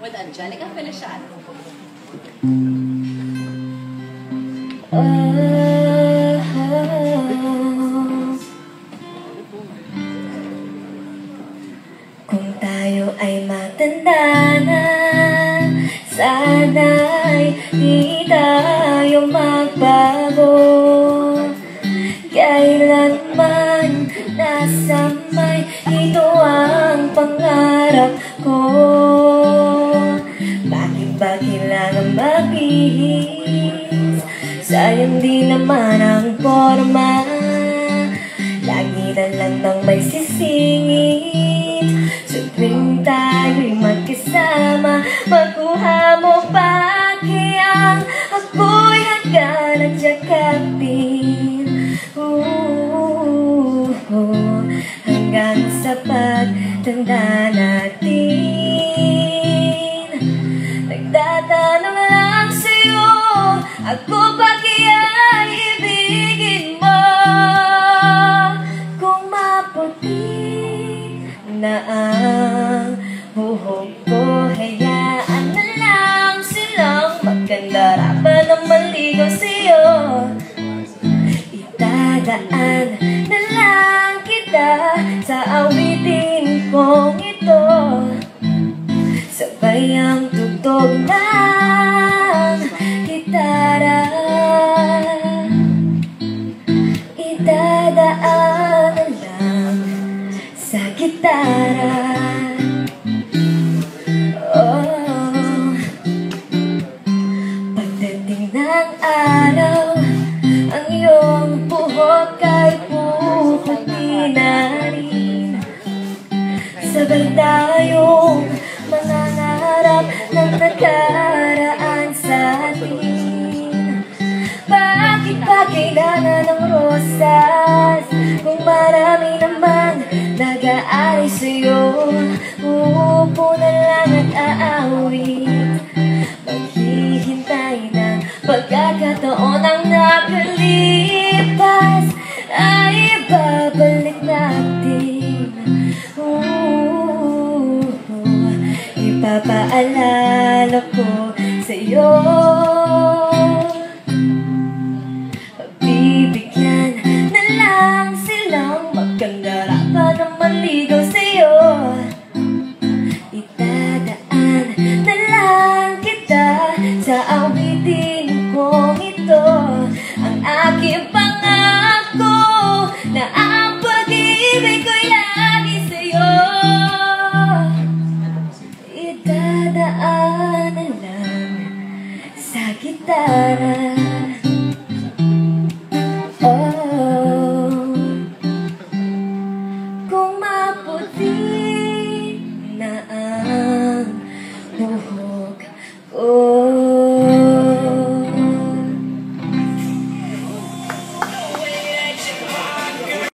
with Angelica Feliciano. Kung tayo ay matanda na Sana'y di tayo magbago Kailanman nasa may ito ang pangarap kailangan magbihis Sayang di naman ang forma Lagi na lang nang may sisingit Sa tuwing tayo'y magkasama Magkuha mo pa kayang ako'y hanggang nagjakapin Ooh, Hanggang sa pagtanda natin Maputi na ang buhok ko. Hayaan na lang silang magkandara pa na maligaw sa'yo. Itadaan na lang kita sa awitin kong ito. Sabay ang tugtog ng gitara Oh Pagdating ng araw Ang iyong buhok ay puputi na rin. Sabay tayong mangangarap ng nakaraan aawit Maghihintay ng pagkakataon ang nakalipas. Ay babalik natin. Ooh, Ipapaalala ko sa'yo sa awitin kong ito Ang aking pangako na ang pag-ibig ko'y lagi sa'yo. Itadaan na lang sa gitara